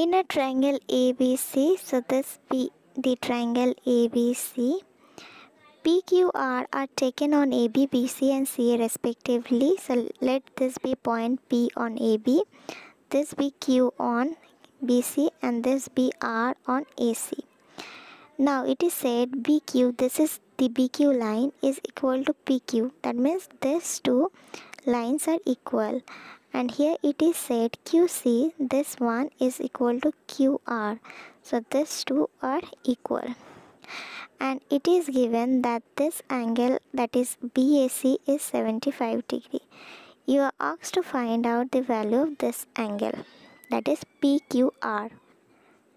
in a triangle ABC so this be the triangle ABC PQR are taken on AB, BC and CA respectively. So let this be point P on AB, this be Q on BC and this be R on AC. Now it is said BQ, this is the BQ line is equal to PQ. That means these two lines are equal. And here it is said QC, this one is equal to QR. So these two are equal and it is given that this angle that is BAC is 75 degree. You are asked to find out the value of this angle that is PQR.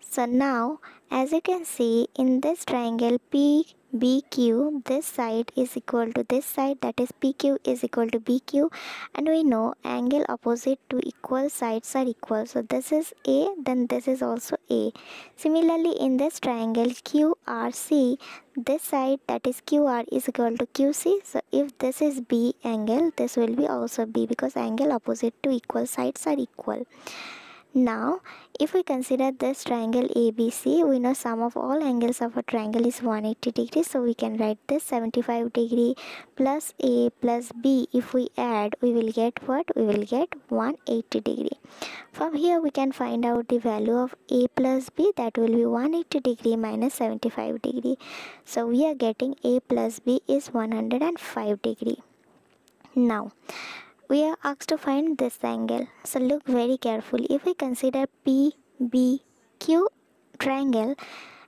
So now as you can see in this triangle P BQ this side is equal to this side that is PQ is equal to BQ and we know angle opposite to equal sides are equal. So this is A then this is also A. Similarly in this triangle QRC this side that is QR is equal to QC so if this is B angle this will be also B because angle opposite to equal sides are equal now, if we consider this triangle ABC, we know sum of all angles of a triangle is 180 degrees. So, we can write this 75 degree plus A plus B. If we add, we will get what? We will get 180 degree. From here, we can find out the value of A plus B. That will be 180 degree minus 75 degree. So, we are getting A plus B is 105 degree. Now, we are asked to find this angle. So look very carefully. If we consider PBQ triangle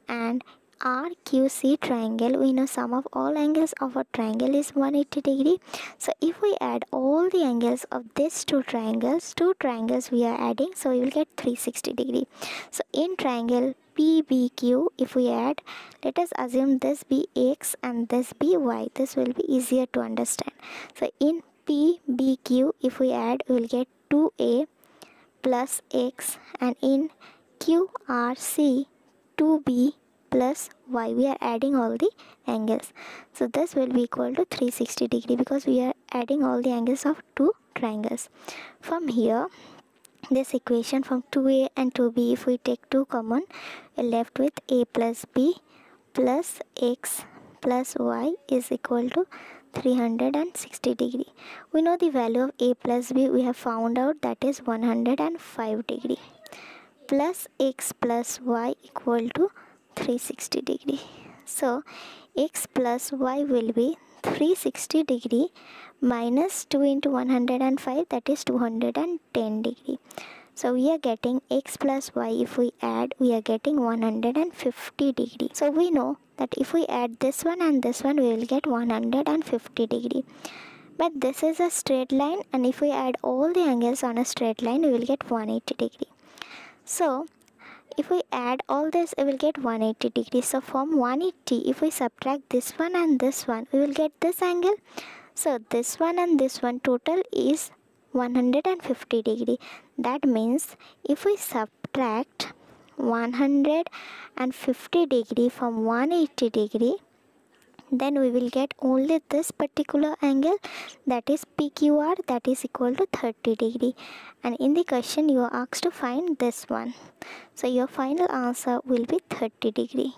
and RQC triangle we know sum of all angles of a triangle is 180 degree. So if we add all the angles of these two triangles two triangles we are adding so we will get 360 degree. So in triangle PBQ if we add let us assume this be X and this be Y. This will be easier to understand. So in PBQ if we add we will get 2A plus X and in QRC 2B plus Y. We are adding all the angles. So this will be equal to 360 degree because we are adding all the angles of two triangles. From here this equation from 2a and 2b if we take 2 common we're left with a plus b plus x plus y is equal to 360 degree. We know the value of a plus b. We have found out that is 105 degree. Plus x plus y equal to 360 degree. So x plus y will be 360 degree minus 2 into 105 that is 210 degree. So we are getting x plus y. If we add we are getting 150 degree. So we know that if we add this one and this one we will get 150 degree. But this is a straight line and if we add all the angles on a straight line we will get 180 degree. So if we add all this we will get 180 degree. So from 180 if we subtract this one and this one we will get this angle. So this one and this one total is 150 degree. That means if we subtract 150 degree from 180 degree. Then we will get only this particular angle that is PQR that is equal to 30 degree. And in the question you are asked to find this one. So your final answer will be 30 degree